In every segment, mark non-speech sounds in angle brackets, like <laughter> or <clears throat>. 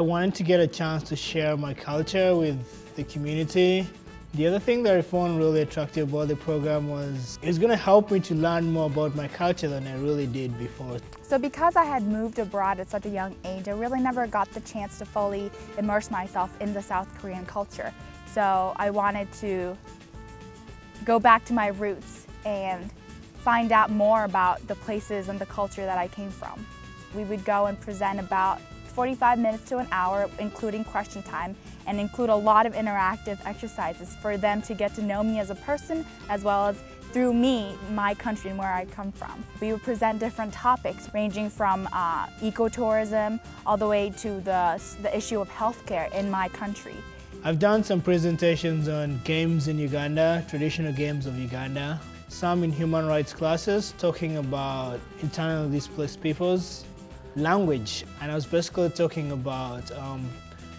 wanted to get a chance to share my culture with the community. The other thing that I found really attractive about the program was it's going to help me to learn more about my culture than I really did before. So because I had moved abroad at such a young age, I really never got the chance to fully immerse myself in the South Korean culture. So I wanted to go back to my roots and find out more about the places and the culture that I came from. We would go and present about 45 minutes to an hour, including question time, and include a lot of interactive exercises for them to get to know me as a person, as well as through me, my country and where I come from. We would present different topics ranging from uh, ecotourism all the way to the, the issue of healthcare in my country. I've done some presentations on games in Uganda, traditional games of Uganda, some in human rights classes talking about internally displaced peoples language. And I was basically talking about um,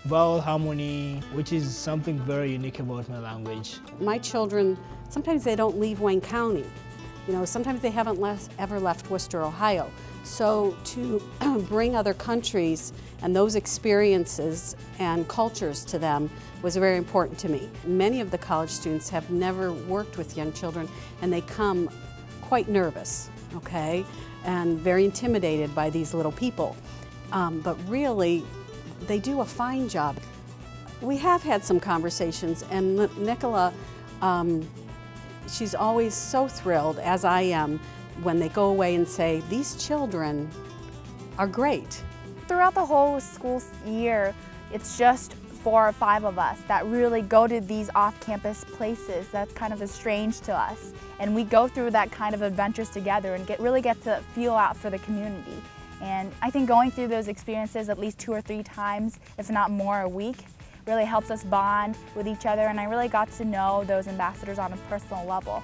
vowel harmony, which is something very unique about my language. My children, sometimes they don't leave Wayne County. You know, sometimes they haven't left, ever left Wooster, Ohio. So to <clears throat> bring other countries and those experiences and cultures to them was very important to me. Many of the college students have never worked with young children and they come quite nervous, okay? and very intimidated by these little people. Um, but really, they do a fine job. We have had some conversations, and Nicola, um, she's always so thrilled, as I am, when they go away and say, these children are great. Throughout the whole school year, it's just four or five of us that really go to these off-campus places that's kind of strange to us. And we go through that kind of adventures together and get really get to feel out for the community. And I think going through those experiences at least two or three times, if not more a week, really helps us bond with each other and I really got to know those ambassadors on a personal level.